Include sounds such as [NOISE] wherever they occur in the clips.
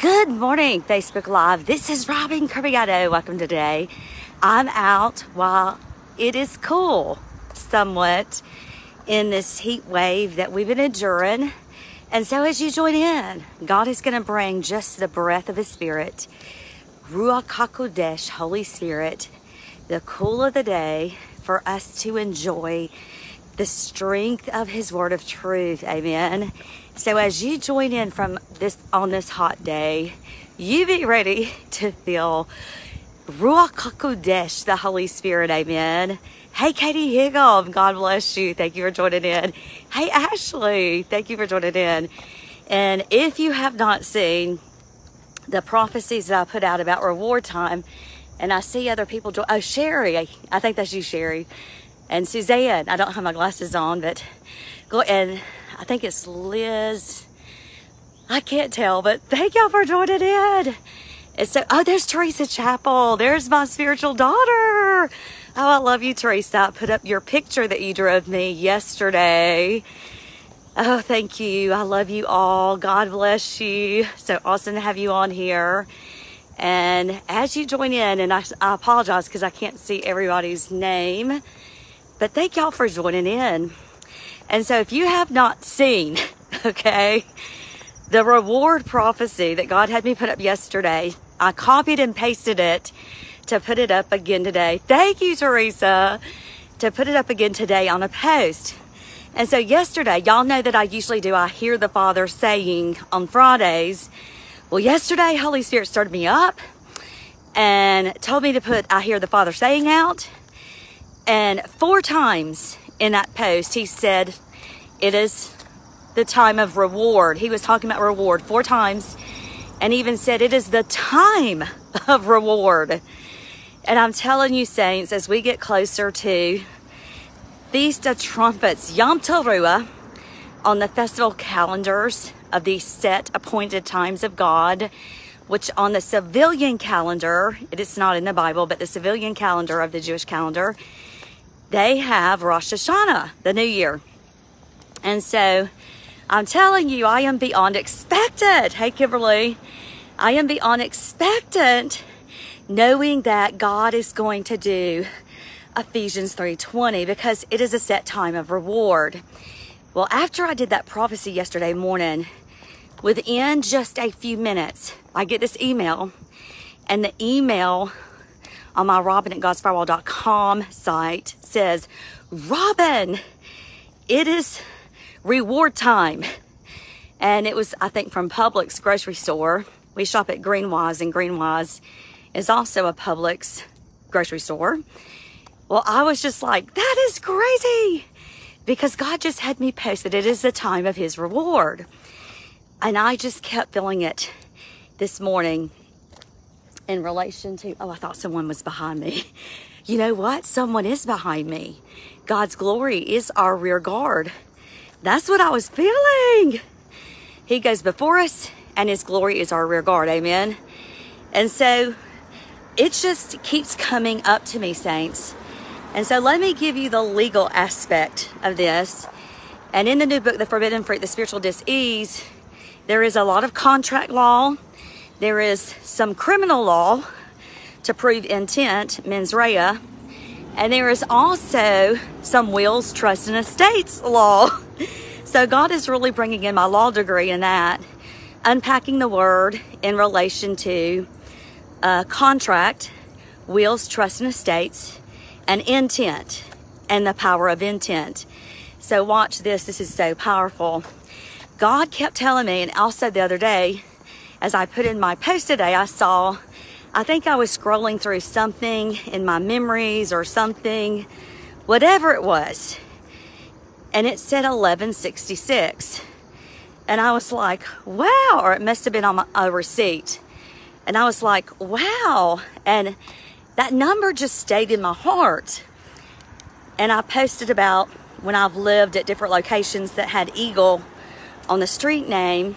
Good morning, Facebook Live. This is Robin Kirbyado. Welcome today. I'm out while it is cool somewhat in this heat wave that we've been enduring. And so as you join in, God is going to bring just the breath of His Spirit, Ruach HaKodesh, Holy Spirit, the cool of the day for us to enjoy the strength of His word of truth. Amen. So as you join in from this on this hot day, you be ready to feel Ruach HaKodesh, the Holy Spirit. Amen. Hey, Katie Higgle, God bless you. Thank you for joining in. Hey, Ashley, thank you for joining in. And if you have not seen the prophecies that I put out about reward time, and I see other people, join, oh, Sherry, I think that's you, Sherry, and Suzanne. I don't have my glasses on, but go and I think it's Liz. I can't tell, but thank y'all for joining in. It's so, oh, there's Teresa Chapel. There's my spiritual daughter. Oh, I love you, Teresa. I put up your picture that you drew of me yesterday. Oh, thank you. I love you all. God bless you. So awesome to have you on here. And as you join in, and I, I apologize because I can't see everybody's name, but thank y'all for joining in. And so if you have not seen, [LAUGHS] okay, the reward prophecy that God had me put up yesterday, I copied and pasted it to put it up again today. Thank you, Teresa, to put it up again today on a post. And so yesterday, y'all know that I usually do, I hear the Father saying on Fridays. Well, yesterday, Holy Spirit started me up and told me to put I hear the Father saying out. And four times in that post, he said, it is the time of reward. He was talking about reward four times and even said, it is the time [LAUGHS] of reward. And I'm telling you, saints, as we get closer to Feast of Trumpets, Yom Teruah, on the festival calendars of the set appointed times of God, which on the civilian calendar, it is not in the Bible, but the civilian calendar of the Jewish calendar, they have Rosh Hashanah, the new year. And so I'm telling you, I am beyond expectant. Hey, Kimberly, I am beyond expectant knowing that God is going to do Ephesians 3:20 because it is a set time of reward. Well, after I did that prophecy yesterday morning, within just a few minutes, I get this email, and the email on my Robin at godsfirewall.com site says, Robin, it is reward time. And it was, I think, from Publix grocery store. We shop at Greenwise, and Greenwise is also a Publix grocery store. Well, I was just like, that is crazy because God just had me post that it is the time of his reward. And I just kept feeling it this morning in relation to, oh, I thought someone was behind me. [LAUGHS] You know what? Someone is behind me. God's glory is our rear guard. That's what I was feeling. He goes before us and his glory is our rear guard. Amen. And so it just keeps coming up to me, saints. And so let me give you the legal aspect of this. And in the new book, The Forbidden Fruit, The Spiritual Disease, there is a lot of contract law. There is some criminal law to prove intent, mens rea. And there is also some wills, trusts, and estates law. So God is really bringing in my law degree in that, unpacking the word in relation to uh, contract, wills, trust, and estates, and intent, and the power of intent. So watch this. This is so powerful. God kept telling me, and also the other day, as I put in my post today, I saw, I think I was scrolling through something in my memories or something, whatever it was, and it said 1166. And I was like, wow, or it must have been on my, a receipt. And I was like, wow. And that number just stayed in my heart. And I posted about when I've lived at different locations that had Eagle on the street name.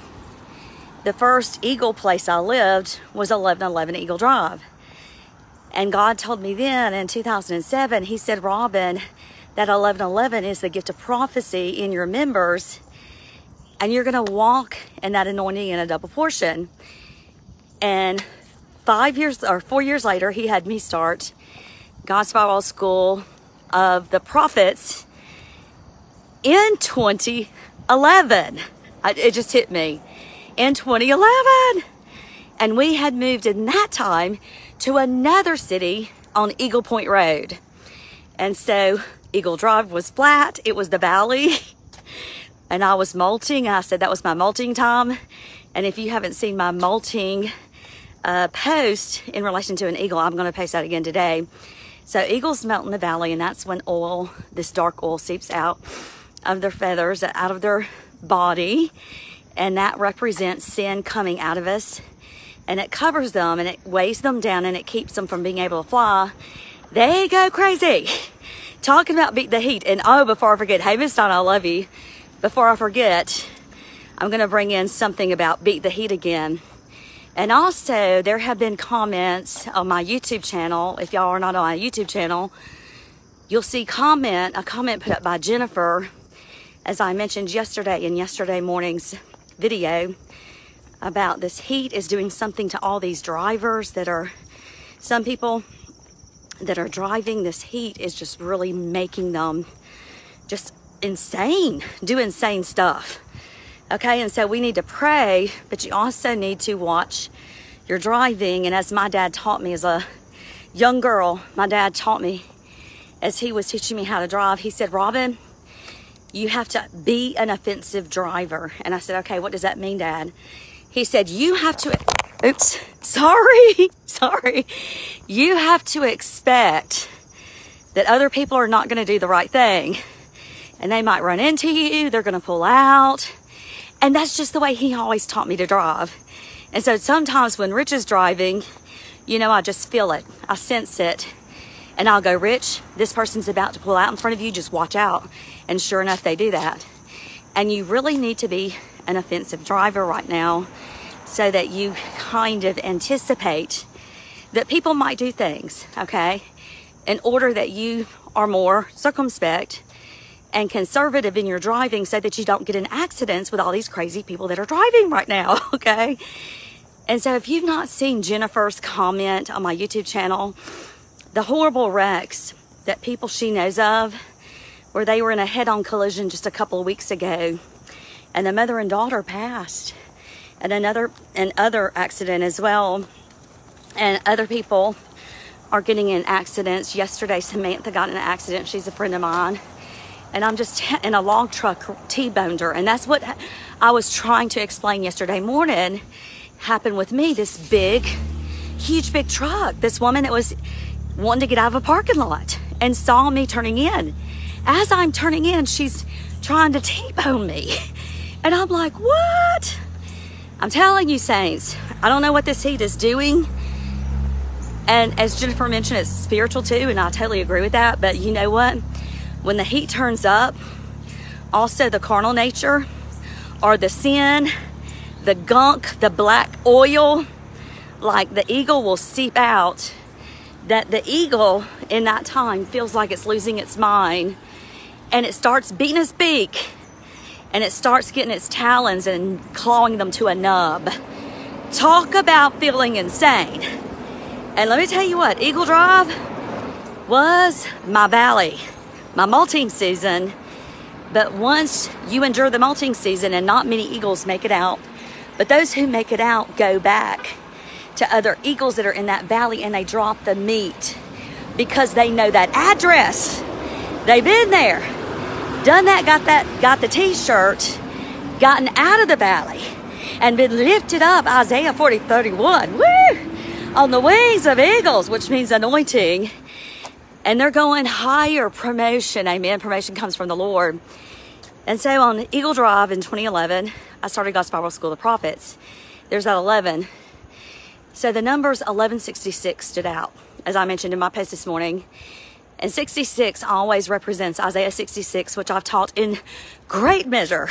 The first Eagle place I lived was 1111 Eagle Drive. And God told me then in 2007, He said, Robin, that 1111 is the gift of prophecy in your members, and you're going to walk in that anointing in a double portion. And five years or four years later, he had me start God's Bible School of the Prophets in 2011. I, it just hit me in 2011. And we had moved in that time to another city on Eagle Point Road. And so Eagle Drive was flat, it was the valley. [LAUGHS] and I was molting. I said that was my molting time. And if you haven't seen my molting uh, post in relation to an eagle, I'm going to post that again today. So eagles melt in the valley, and that's when oil, this dark oil, seeps out of their feathers, out of their body, and that represents sin coming out of us. And it covers them and it weighs them down and it keeps them from being able to fly. They go crazy. Talking about beat the heat. And oh, before I forget, hey, Miss Donna, I love you. Before I forget, I'm going to bring in something about beat the heat again. And also, there have been comments on my YouTube channel. If y'all are not on my YouTube channel, you'll see comment, a comment put up by Jennifer, as I mentioned yesterday in yesterday morning's video, about this heat is doing something to all these drivers that are, some people that are driving this heat is just really making them just insane, do insane stuff. Okay, and so we need to pray, but you also need to watch your driving. And as my dad taught me as a young girl, my dad taught me as he was teaching me how to drive, he said, Robin, you have to be an offensive driver. And I said, okay, what does that mean, Dad? He said, you have to, oops, sorry, [LAUGHS] sorry. You have to expect that other people are not going to do the right thing. And they might run into you, they're going to pull out and that's just the way he always taught me to drive. And so sometimes when Rich is driving, you know, I just feel it. I sense it. And I'll go, Rich, this person's about to pull out in front of you. Just watch out. And sure enough, they do that. And you really need to be an offensive driver right now so that you kind of anticipate that people might do things, okay, in order that you are more circumspect and conservative in your driving so that you don't get in accidents with all these crazy people that are driving right now, [LAUGHS] okay? And so if you've not seen Jennifer's comment on my YouTube channel, the horrible wrecks that people she knows of, where they were in a head-on collision just a couple of weeks ago, and the mother and daughter passed, and another and other accident as well, and other people are getting in accidents. Yesterday, Samantha got in an accident. She's a friend of mine and I'm just [LAUGHS] in a log truck T-boned her. And that's what I was trying to explain yesterday morning happened with me. This big, huge, big truck. This woman that was wanting to get out of a parking lot and saw me turning in. As I'm turning in, she's trying to T-bone me. [LAUGHS] And I'm like, what? I'm telling you, Saints, I don't know what this heat is doing. And as Jennifer mentioned, it's spiritual too, and I totally agree with that. But you know what? when the heat turns up, also the carnal nature or the sin, the gunk, the black oil, like the eagle will seep out. That the eagle in that time feels like it's losing its mind and it starts beating its beak and it starts getting its talons and clawing them to a nub. Talk about feeling insane. And let me tell you what, Eagle Drive was my valley my molting season. But once you endure the molting season, and not many eagles make it out, but those who make it out go back to other eagles that are in that valley and they drop the meat because they know that address. They've been there, done that, got that, got the t-shirt, gotten out of the valley, and been lifted up, Isaiah 40, 31, woo, on the wings of eagles, which means anointing and they're going higher promotion. Amen. Promotion comes from the Lord. And so on Eagle Drive in 2011, I started God's Bible School of the Prophets. There's that 11. So the numbers 1166 stood out, as I mentioned in my post this morning. And 66 always represents Isaiah 66, which I've taught in great measure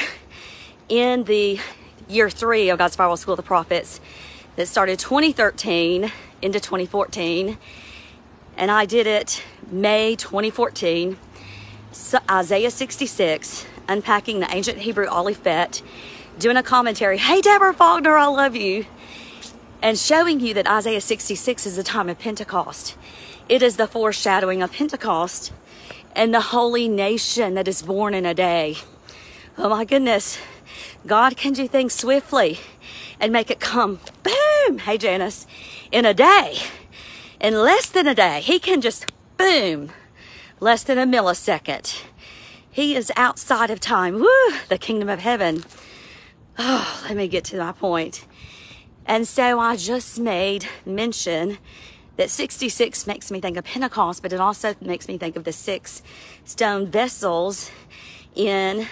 in the year three of God's Bible School of the Prophets that started 2013 into 2014 and I did it May 2014, so Isaiah 66, unpacking the ancient Hebrew Alephet, doing a commentary. Hey, Deborah Faulkner, I love you. And showing you that Isaiah 66 is the time of Pentecost. It is the foreshadowing of Pentecost and the holy nation that is born in a day. Oh my goodness. God can do things swiftly and make it come boom. Hey, Janice, in a day, in less than a day, he can just boom, less than a millisecond. He is outside of time. Woo, the kingdom of heaven. Oh, let me get to my point. And so I just made mention that 66 makes me think of Pentecost, but it also makes me think of the six stone vessels in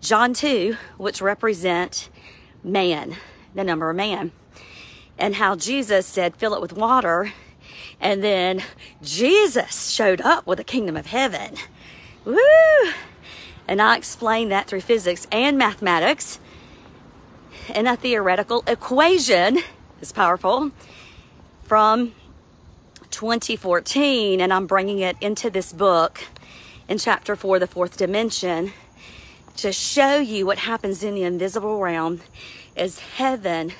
John 2, which represent man, the number of man, and how Jesus said, fill it with water. And then Jesus showed up with the kingdom of heaven. Woo! And I explained that through physics and mathematics. And a theoretical equation is powerful from 2014. And I'm bringing it into this book in chapter four, the fourth dimension, to show you what happens in the invisible realm as heaven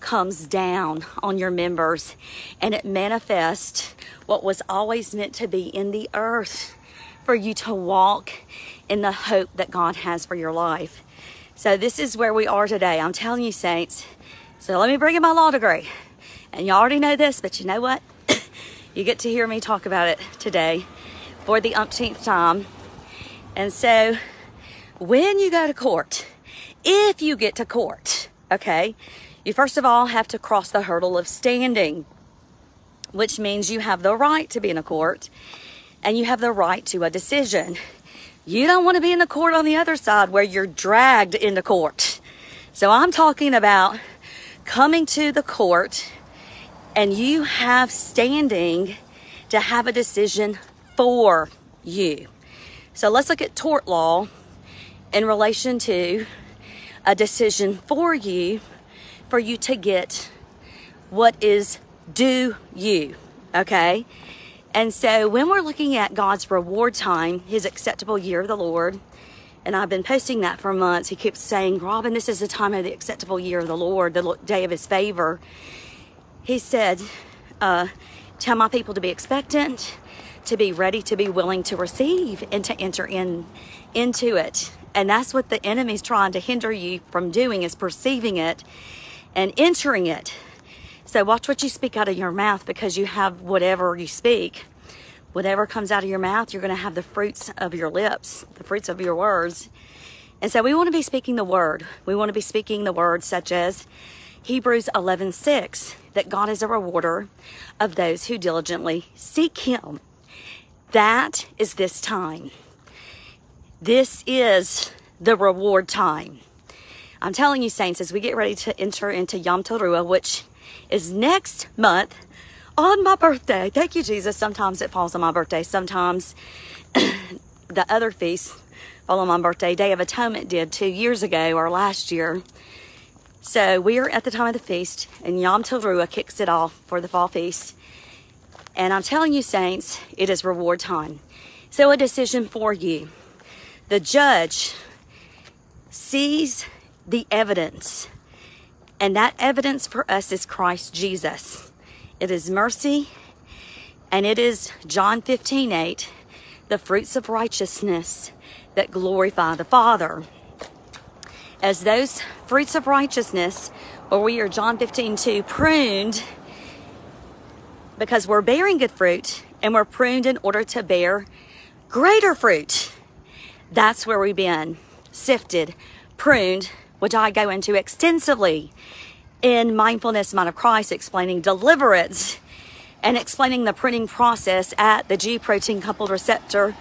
comes down on your members and it manifests what was always meant to be in the earth for you to walk in the hope that God has for your life. So this is where we are today. I'm telling you, saints. So let me bring in my law degree. And you already know this, but you know what? [COUGHS] you get to hear me talk about it today for the umpteenth time. And so when you go to court, if you get to court, okay, you first of all have to cross the hurdle of standing, which means you have the right to be in a court and you have the right to a decision. You don't want to be in the court on the other side where you're dragged into court. So I'm talking about coming to the court and you have standing to have a decision for you. So let's look at tort law in relation to a decision for you for you to get what is due you. Okay? And so when we're looking at God's reward time, his acceptable year of the Lord, and I've been posting that for months, he keeps saying, Robin, this is the time of the acceptable year of the Lord, the day of his favor. He said, uh, Tell my people to be expectant, to be ready, to be willing to receive, and to enter in into it. And that's what the enemy's trying to hinder you from doing is perceiving it and entering it. So watch what you speak out of your mouth because you have whatever you speak. Whatever comes out of your mouth, you're going to have the fruits of your lips, the fruits of your words. And so we want to be speaking the word. We want to be speaking the word such as Hebrews 11:6 that God is a rewarder of those who diligently seek him. That is this time. This is the reward time. I'm telling you, saints, as we get ready to enter into Yom Teruah, which is next month on my birthday. Thank you, Jesus. Sometimes it falls on my birthday. Sometimes [CLEARS THROAT] the other feasts fall on my birthday. Day of Atonement did two years ago or last year. So we are at the time of the feast, and Yom Teruah kicks it off for the fall feast. And I'm telling you, saints, it is reward time. So a decision for you. The judge sees the evidence and that evidence for us is Christ Jesus. It is mercy, and it is John 15 8, the fruits of righteousness that glorify the Father. As those fruits of righteousness, or we are John 15 2, pruned because we're bearing good fruit and we're pruned in order to bear greater fruit. That's where we've been sifted, pruned, which I go into extensively in Mindfulness Mind of Christ, explaining deliverance and explaining the printing process at the G protein coupled receptor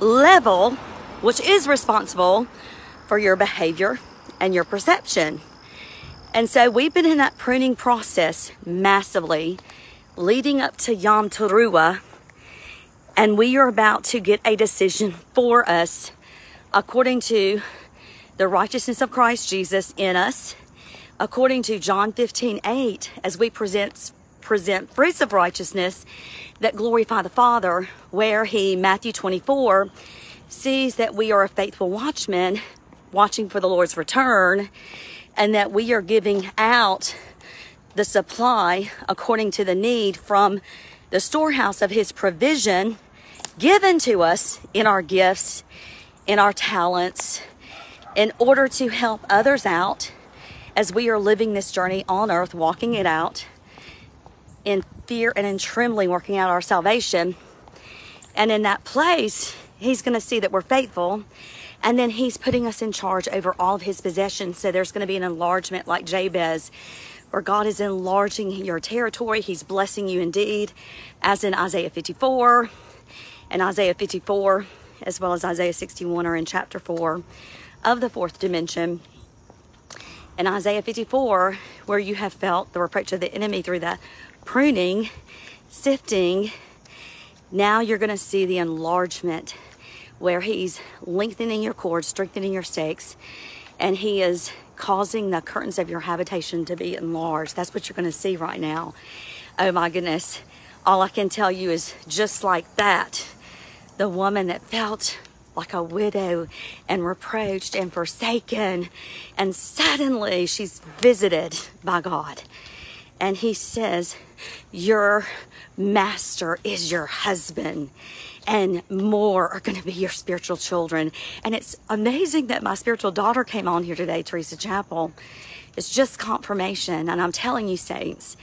level, which is responsible for your behavior and your perception. And so we've been in that pruning process massively leading up to Yom Teruah, and we are about to get a decision for us according to the righteousness of Christ Jesus in us, according to John 15, 8, as we present, present fruits of righteousness that glorify the Father, where he, Matthew 24, sees that we are a faithful watchman watching for the Lord's return and that we are giving out the supply according to the need from the storehouse of his provision given to us in our gifts, in our talents, in order to help others out as we are living this journey on earth, walking it out in fear and in trembling, working out our salvation. And in that place, he's going to see that we're faithful. And then he's putting us in charge over all of his possessions. So there's going to be an enlargement like Jabez where God is enlarging your territory. He's blessing you indeed, as in Isaiah 54 and Isaiah 54, as well as Isaiah 61 are in chapter 4 of the fourth dimension. In Isaiah 54, where you have felt the reproach of the enemy through the pruning, sifting, now you're going to see the enlargement where he's lengthening your cords, strengthening your stakes, and he is causing the curtains of your habitation to be enlarged. That's what you're going to see right now. Oh my goodness. All I can tell you is just like that, the woman that felt like a widow and reproached and forsaken, and suddenly she's visited by God. And he says, Your master is your husband and more are going to be your spiritual children. And it's amazing that my spiritual daughter came on here today, Teresa Chapel. It's just confirmation. And I'm telling you, saints,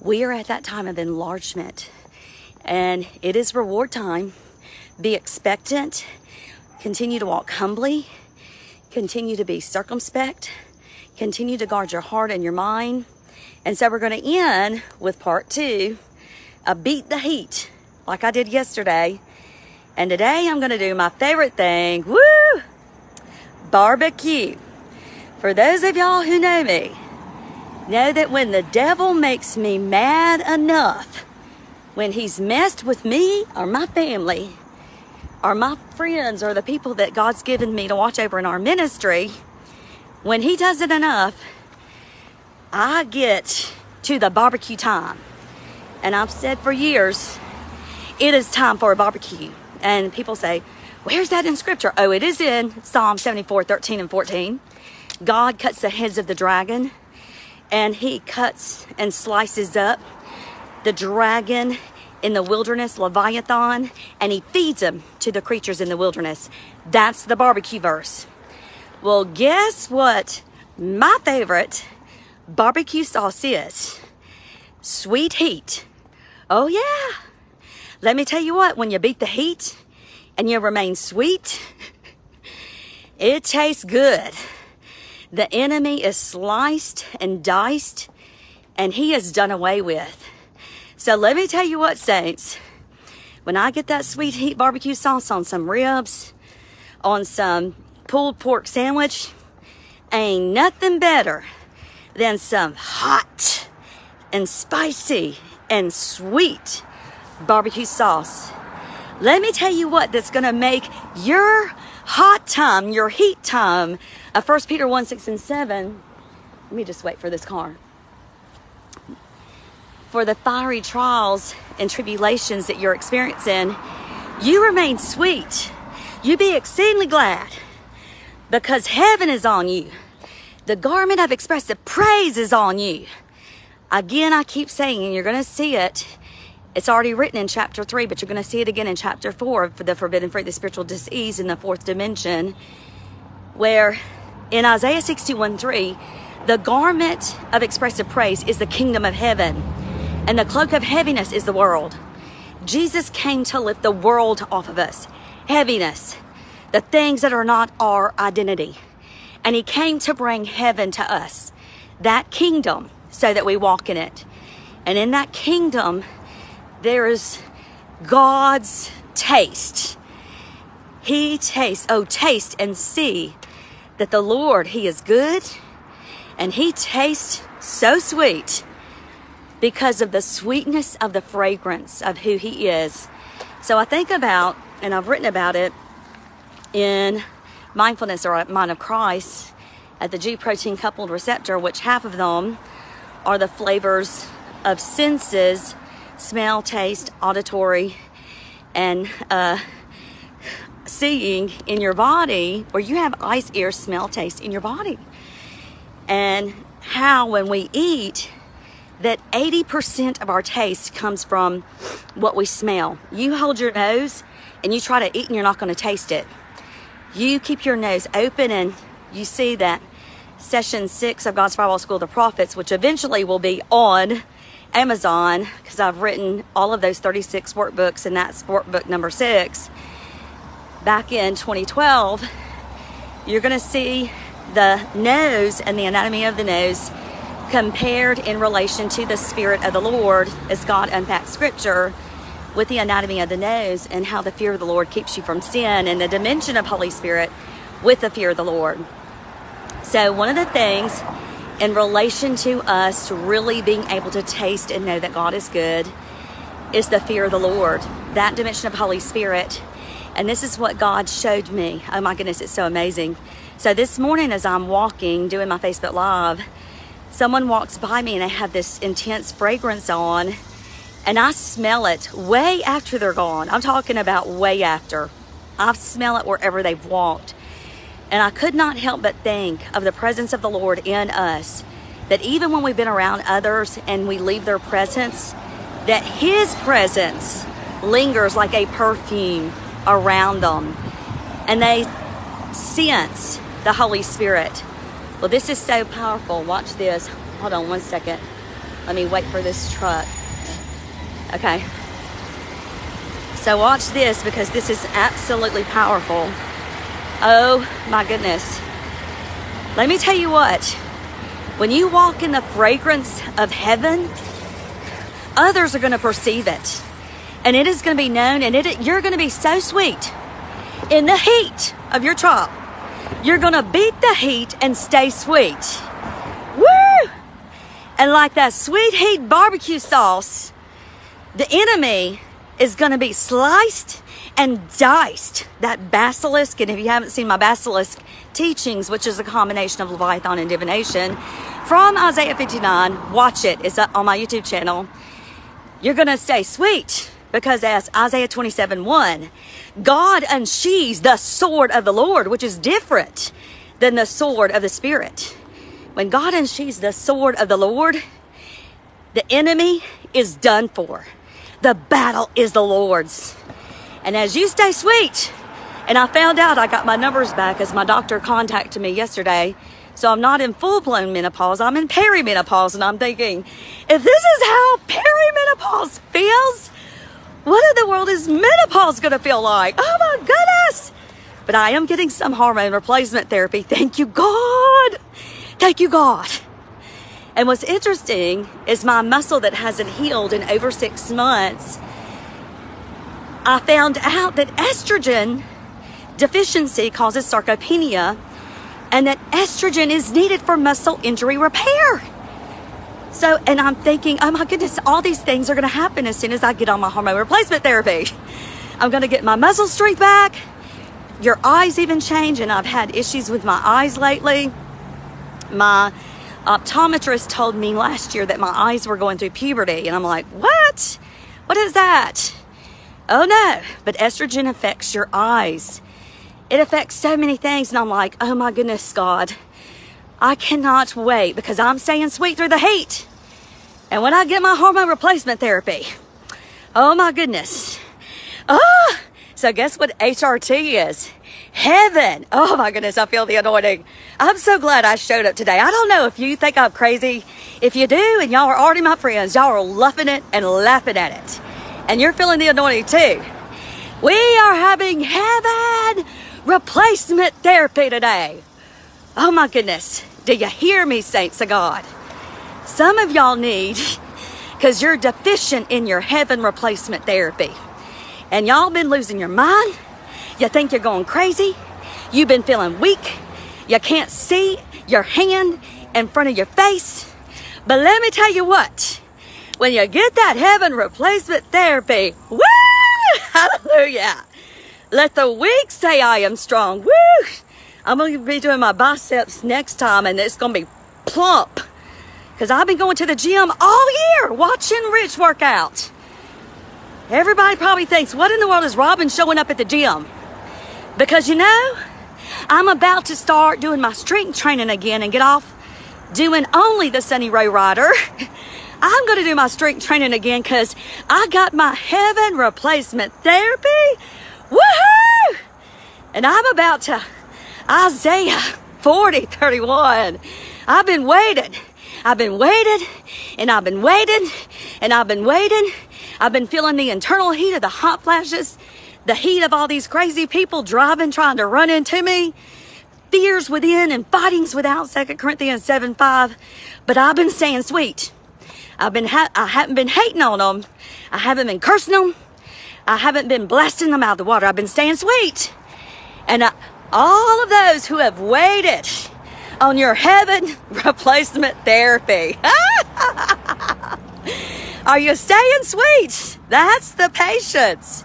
we are at that time of enlargement and it is reward time. Be expectant, continue to walk humbly, continue to be circumspect, continue to guard your heart and your mind. And so we're going to end with part two, a beat the heat, like I did yesterday. And today I'm going to do my favorite thing. Woo! Barbecue. For those of y'all who know me, know that when the devil makes me mad enough, when he's messed with me or my family, or my friends, or the people that God's given me to watch over in our ministry, when he does it enough, I get to the barbecue time. And I've said for years, it is time for a barbecue. And people say, Where's that in scripture? Oh, it is in Psalm 74, 13 and 14. God cuts the heads of the dragon and he cuts and slices up the dragon in the wilderness, Leviathan, and he feeds them to the creatures in the wilderness. That's the barbecue verse. Well, guess what? My favorite barbecue sauce is sweet heat. Oh, yeah. Let me tell you what, when you beat the heat and you remain sweet, [LAUGHS] it tastes good. The enemy is sliced and diced and he is done away with. So let me tell you what, saints. When I get that sweet heat barbecue sauce on some ribs, on some pulled pork sandwich, ain't nothing better than some hot and spicy and sweet barbecue sauce. Let me tell you what that's going to make your hot time, your heat time, uh, 1 Peter 1 6 and 7. Let me just wait for this car. For the fiery trials and tribulations that you're experiencing, you remain sweet. You be exceedingly glad because heaven is on you. The garment of expressive praise is on you. Again, I keep saying, and you're going to see it it's already written in chapter 3, but you're going to see it again in chapter 4 for the forbidden fruit, the spiritual disease in the fourth dimension, where in Isaiah 61 3, the garment of expressive praise is the kingdom of heaven, and the cloak of heaviness is the world. Jesus came to lift the world off of us, heaviness, the things that are not our identity. And he came to bring heaven to us, that kingdom, so that we walk in it. And in that kingdom, there is God's taste. He tastes, oh, taste and see that the Lord, He is good and He tastes so sweet because of the sweetness of the fragrance of who He is. So I think about, and I've written about it in mindfulness or mind of Christ at the G protein coupled receptor, which half of them are the flavors of senses smell, taste, auditory, and uh, seeing in your body, or you have eyes, ear, smell, taste in your body. And how, when we eat, that 80% of our taste comes from what we smell. You hold your nose and you try to eat and you're not going to taste it. You keep your nose open and you see that session six of God's Firewall School of the Prophets, which eventually will be on Amazon because I've written all of those 36 workbooks and that's workbook number six. Back in 2012, you're going to see the nose and the anatomy of the nose compared in relation to the Spirit of the Lord as God unpacks Scripture with the anatomy of the nose and how the fear of the Lord keeps you from sin and the dimension of Holy Spirit with the fear of the Lord. So, one of the things in relation to us really being able to taste and know that God is good is the fear of the Lord, that dimension of Holy Spirit. And this is what God showed me. Oh my goodness, it's so amazing. So, this morning, as I'm walking, doing my Facebook Live, someone walks by me and they have this intense fragrance on and I smell it way after they're gone. I'm talking about way after. I smell it wherever they've walked. And I could not help but think of the presence of the Lord in us. That even when we've been around others and we leave their presence, that His presence lingers like a perfume around them. And they sense the Holy Spirit. Well, this is so powerful. Watch this. Hold on one second. Let me wait for this truck. Okay. So watch this because this is absolutely powerful. Oh my goodness. Let me tell you what. When you walk in the fragrance of heaven, others are going to perceive it. And it is going to be known and it you're going to be so sweet in the heat of your trial. You're to beat the heat and stay sweet. Woo! And like that sweet heat barbecue sauce, the enemy is to be sliced and diced. That basilisk, and if you haven't seen my basilisk teachings, which is a combination of Leviathan and divination, from Isaiah 59, watch it. It's on my YouTube channel. You're to stay sweet because as Isaiah 27 1, God unsheathes the sword of the Lord, which is different than the sword of the Spirit. When God unsheathes the sword of the Lord, the enemy is done for. The battle is the Lord's. And as you stay sweet, and I found out I got my numbers back as my doctor contacted me yesterday. So I'm not in full blown menopause, I'm in perimenopause. And I'm thinking, if this is how perimenopause feels, what in the world is menopause going to feel like? Oh my goodness! But I am getting some hormone replacement therapy. Thank you, God. Thank you, God. And what's interesting is my muscle that hasn't healed in over six months. I found out that estrogen deficiency causes sarcopenia and that estrogen is needed for muscle injury repair. So, and I'm thinking, oh my goodness, all these things are going to happen as soon as I get on my hormone replacement therapy. I'm going to get my muscle strength back. Your eyes even change, and I've had issues with my eyes lately. My optometrist told me last year that my eyes were going through puberty. And I'm like, what? What is that? Oh no, but estrogen affects your eyes. It affects so many things. And I'm like, oh my goodness, God, I cannot wait because I'm staying sweet through the heat. And when I get my hormone replacement therapy, oh my goodness. Oh, so guess what HRT is? heaven. Oh my goodness, I feel the anointing. I'm so glad I showed up today. I don't know if you think I'm crazy. If you do, and y'all are already my friends, y'all are loving it and laughing at it. And you're feeling the anointing too. We are having heaven replacement therapy today. Oh my goodness. Do you hear me, saints of God? Some of y'all need, because you're deficient in your heaven replacement therapy. And y'all been losing your mind you think you're going crazy. You've been feeling weak. You can't see your hand in front of your face. But let me tell you what, when you get that heaven replacement therapy, woo! [LAUGHS] Hallelujah! Let the weak say I am strong. Woo! I'm going to be doing my biceps next time and it's going to be plump. Because I've been going to the gym all year watching Rich work out. Everybody probably thinks, what in the world is Robin showing up at the gym? Because you know, I'm about to start doing my strength training again and get off doing only the Sunny Ray Rider. [LAUGHS] I'm going to do my strength training again because I got my heaven replacement therapy. Woohoo! And I'm about to Isaiah 40, 31. I've been waiting. I've been waiting and I've been waiting and I've been waiting. I've been feeling the internal heat of the hot flashes, the heat of all these crazy people driving, trying to run into me fears within and fightings without, 2 Corinthians 7 5. But I've been staying sweet. I've been ha- I haven't been hating on them. I haven't been cursing them. I haven't been blasting them out of the water. I've been staying sweet. And I, all of those who have waited on your heaven [LAUGHS] replacement therapy. [LAUGHS] Are you staying sweet? That's the patience.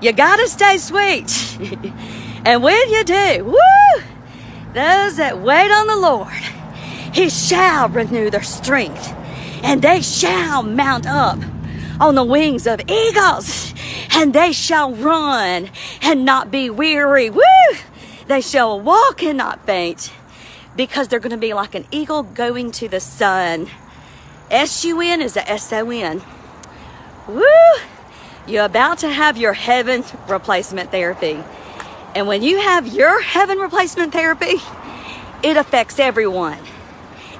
You gotta stay sweet. [LAUGHS] and when you do, woo! Those that wait on the Lord, He shall renew their strength, and they shall mount up on the wings of eagles, and they shall run and not be weary. Woo! They shall walk and not faint, because they're going to be like an eagle going to the sun. S U N is a S O N. Woo! You're about to have your heaven replacement therapy. And when you have your heaven replacement therapy, it affects everyone.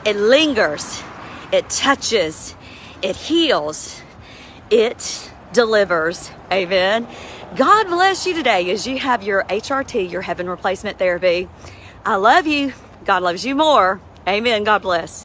It lingers, it touches, it heals, it delivers. Amen. God bless you today as you have your HRT, your heaven replacement therapy. I love you. God loves you more. Amen. God bless.